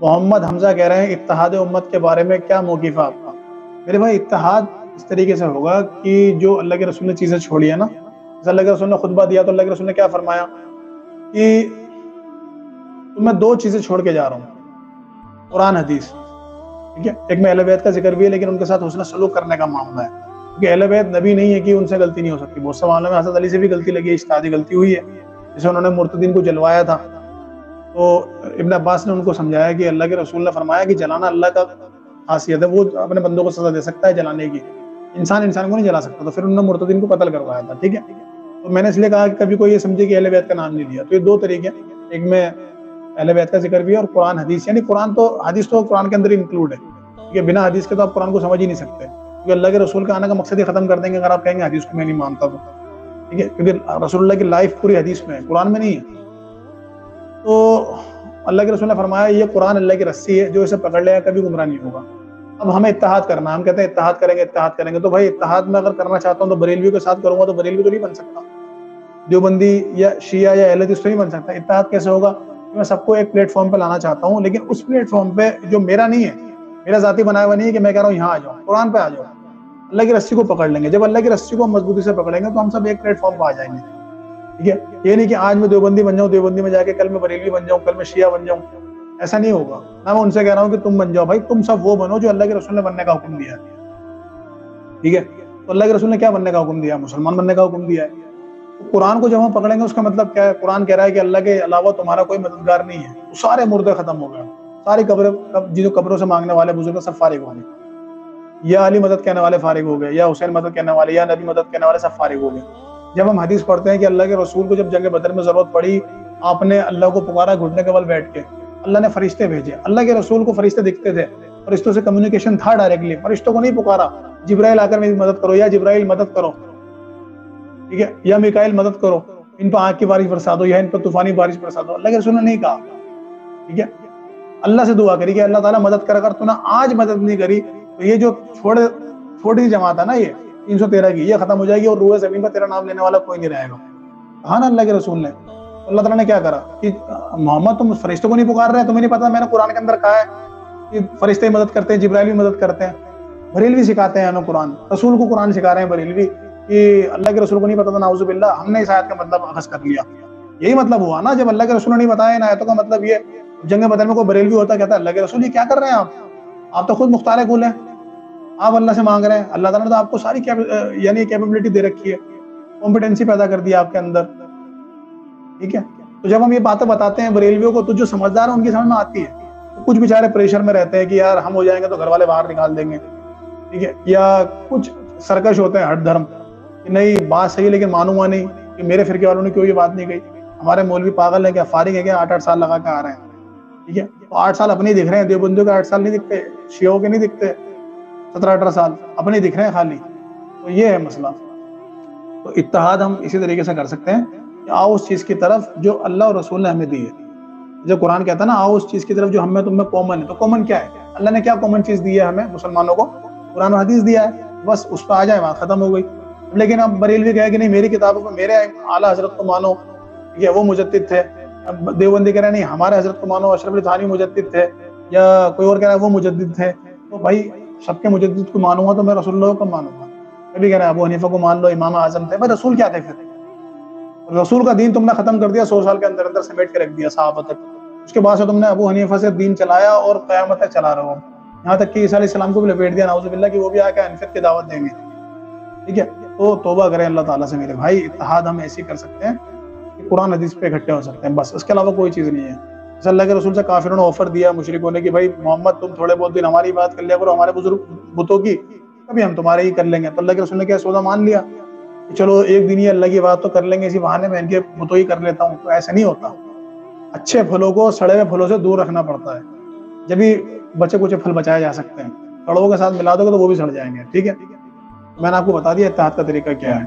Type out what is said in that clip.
मोहम्मद हमजा कह रहे हैं इत्तेहाद उम्मत के बारे में क्या मौकीफ़ आपका? मेरे भाई, इत्तेहाद इस तरीके से होगा कि जो अल्लाह के रसूल ने चीज़ें छोड़ी है ना, जैसे अल्लाह के रसूल ने खुतबा दिया तो अल्लाह के रसूल ने क्या फरमाया? कि मैं दो चीज़ें छोड़ के जा रहा हूँ, कुरान, हदीस। ठीक है? एक में अहलबैत का ज़िक्र भी है, लेकिन उनके साथ उसने सलूक करने का मामला है। क्योंकि अहलबैत नबी नहीं है कि उनसे गलती नहीं हो सकती। बहुत से मामले में हसद अली से भी गलती लगी है इश्तादी गलती हुई है। जैसे उन्होंने मुर्तदीन को जलवाया था तो इब्न अब्बास ने उनको समझाया कि अल्लाह के रसूल ने फरमाया कि जलाना अल्लाह का खासियत है, वो अपने बंदों को सजा दे सकता है जलाने की। इंसान इंसान को नहीं जला सकता तो फिर उन्होंने मुर्तदीन को कत्ल करवाया था, ठीक है? तो मैंने इसलिए कहा कि कभी कोई ये समझे कि अहल बैत का नाम नहीं लिया। तो ये दो तरीके हैं, एक में अहल बैत का ज़िक्र भी है और कुरान हदीस, यानी कुरान तो हदीस तो कुरान के अंदर इंक्लूड है क्योंकि बिना हदीस के तो आप कुरान को समझ ही नहीं सकते, क्योंकि अल्लाह के रसूल का आने का मकसद ही खत्म कर देंगे, अगर आप कहेंगे हदीस को मैं नहीं मानता तो ठीक है? क्योंकि रसूल की लाइफ पूरी हदीस में है, कुरान में नहीं है। तो अल्लाह के रसूल ने फरमाया, ये कुरान अल्लाह की रस्सी है, जो इसे पकड़ लेगा, कभी गुमराह नहीं होगा। अब हमें इत्तेहाद करना हम कहते हैं, इत्तेहाद करेंगे इत्तेहाद करेंगे। तो भाई, इत्तेहाद में अगर करना चाहता हूँ तो बरेलवी के साथ करूँगा तो बरेलवी तो नहीं बन सकता। देवबंदी या शिया या अहल तो नहीं बन सकता। इत्तेहाद कैसे होगा? मैं सबको एक प्लेटफॉर्म पे लाना चाहता हूँ, लेकिन उस प्लेटफॉर्म पे जो मेरा नहीं है, मेरा जाति बनाया हुआ नहीं है कि मैं कह रहा हूँ, यहाँ आ जाओ, कुरान पे आ जाओ। अल्लाह की रस्सी को पकड़ लेंगे। जब अल्लाह की रस्सी को मजबूती से पकड़ेंगे तो हम सब एक प्लेटफॉर्म पर आ जाएँगे। ठीक है? ये नहीं कि आज मैं देवबंदी बन जाऊँ, देवबंदी में जाके कल मैं बरेली बन जाऊँ, कल मैं शिया बन जाऊँ। ऐसा नहीं होगा। ना मैं उनसे कह रहा हूँ कि तुम बन जाओ भाई, तुम सब वो बनो जो अल्लाह के रसूल ने बनने का हुक्म दिया। है ठीक है? तो अल्लाह के रसूल ने क्या बनने का हुक्म दिया? मुसलमान बनने का हुक्म दिया है। तो कुरान को जब हम पकड़ेंगे, उसका मतलब क्या है? कुरान कह रहा है कि अल्लाह के अलावा तुम्हारा कोई मददगार नहीं है। तो सारे मुर्दे खत्म हो गए। सारी कब्र जिन कब्रों से मांगने वाले बुज़ुर्ग सब फारिग हो गए। या अली मदद कहने वाले फारिग हो गए, या हुसैन मदद कहने वाले, या नबी मदद कहने वाले सब फारिग हो गए। जब हम हदीस पढ़ते हैं कि अल्लाह के रसूल को जब जंग बदर में ज़रूरत पड़ी, आपने अल्लाह को पुकारा घुटने के बल बैठ के। अल्लाह ने फरिश्ते भेजे। अल्लाह के रसूल को फरिश्ते दिखते थे। फरिश्तों से कम्युनिकेशन था डायरेक्टली फरिश्तों को नहीं पुकारा। जिब्राइल आकर मेरी मदद करो। या जिब्राइल, मदद करो। ठीक है? या मिकाइल, मदद करो। इन पर आग की बारिश बरसा दो या इन पर तूफानी बारिश बरसा दो अल्लाह के रसूल ने नहीं कहा। ठीक है? अल्लाह से दुआ करी कि अल्लाह ताला मदद कर। अगर तूने आज मदद नहीं करी तो ये जो छोड़े, छोटी सी जमात है ना ये तीन सौ तेरह की, ये खत्म हो जाएगी और रूए ज़मीन पर तेरा नाम लेने वाला कोई नहीं रहेगा। कहा ना अल्लाह के रसूल ने? अल्लाह ताला ने क्या करा कि मोहम्मद, तुम फरिश्तों को नहीं पुकार रहे, तुम्हें नहीं पता, मैंने कुरान के अंदर कहा है कि फरिश्ते मदद करते हैं, जिब्राइल भी मदद करते हैं, बरेलवी सिखाते हैं कुरान। रसूल को कुरान सिखा रहे हैं बरेलवी कि अल्लाह के रसूल को नहीं पता था नाउजुबिल्ला हमने इस आयत का मतलब अखज कर लिया। यही मतलब हुआ ना, जब अल्लाह के रसूल ने नहीं बताया इन आयतों का मतलब ये जंग बदल में कोई बरेलवी होता, कहता है, अल्लाह के रसूल, ये क्या कर रहे हैं आप? आप तो खुद मुख्तार कुल हैं। आप अल्लाह से मांग रहे हैं, अल्लाह ताला ने तो आपको सारी यानी कैपेबिलिटी दे रखी है। कॉम्पिटेंसी पैदा कर दी आपके अंदर। ठीक है? तो जब हम ये बातें बताते हैं बरेलवियों को तो जो समझदार है उनकी समझ में आती है तो कुछ बेचारे प्रेशर में रहते हैं कि यार हम हो जाएँगे तो घर वाले बाहर निकाल देंगे। ठीक है? या कुछ सरकश होते हैं हट धर्म। कि नहीं, बात सही लेकिन मानूँगा नहीं कि मेरे फिरके वालों ने क्यों ये बात नहीं कही? हमारे मौलवी पागल है, क्या फारिग है, क्या आठ आठ साल लगा के आ रहे हैं? ठीक है? तो आठ साल अपने दिख रहे हैं, देवबंदियों के आठ साल नहीं दिखते, शियों के नहीं दिखते। सत्रह अठारह साल अपने दिख रहे हैं खाली। तो ये है मसला। तो इत्तेहाद हम इसी तरीके से कर सकते हैं आओ उस चीज़ की तरफ़ जो अल्लाह और रसूल ने हमें दी है। जो कुरान कहता है ना, आओ उस चीज़ की तरफ़ जो हमें, तुम्हें कॉमन है तो कॉमन क्या है? अल्लाह ने क्या कॉमन चीज़ दी है हमें, मुसलमानों को? कुरान हदीस दिया है। बस उस पर आ जाए, बात खत्म हो गई। लेकिन अब बरेलवी कहे कि नहीं, मेरी किताबों पर मेरे आला हज़रत को मानो। ये वो मुजद्दिद थे। देवबंदी कह रहे नहीं, हमारे हज़रत को मानो, अशरफ थानी मुजद्दिद थे। या कोई और कह रहा है, वो मुजद्दिद थे। तो भाई सबके मुजद्दिद को मानूँगा तो मैं रसूल को मानूँगा। कभी कह रहे हैं, अबू हनीफा को मान लो, इमाम आज़म थे। भाई, रसूल क्या थे फिर? रसूल का दीन तुमने खत्म कर दिया, सौ साल के अंदर अंदर समेट के रख दिया, साहब तक। उसके बाद से तुमने अबू हनीफा से दीन चलाया और क्यामत तक चला रहे हो। यहाँ तक कि ईसा सलाम को भी लपेट दिया नाउजुबिल्ला की, वो भी आके अनफियत की दावत देंगे। ठीक है? तो तोबा करें अल्लाह ताला से मेरे भाई इतिहाद हम ऐसे कर सकते हैं कि कुरान हदीस पे इकट्ठे हो सकते हैं, बस। इसके अलावा कोई चीज़ नहीं है। अल्लाह के रसूल से काफिरों ने ऑफ़र दिया मुशरकों ने कि भाई, मोहम्मद, तुम थोड़े बहुत दिन हमारी बात कर लिया करो, हमारे बुज़ुर्ग बुतों की कभी हम तुम्हारे ही कर लेंगे। तो अल्लाह के रसूल ने क्या सौदा मान लिया? कि चलो, एक दिन ही अल्लाह की बात तो कर लेंगे, इसी बहाने में इनके बुतों ही कर लेता हूँ। तो ऐसा नहीं होता। अच्छे फलों को सड़े हुए फलों से दूर रखना पड़ता है। जब भी बचे कुछ फल बचाए जा सकते हैं। कड़ों के साथ मिला दोगे तो वो भी सड़ जाएँगे, ठीक है? मैंने आपको बता दिया इतिहाद का तरीका क्या है।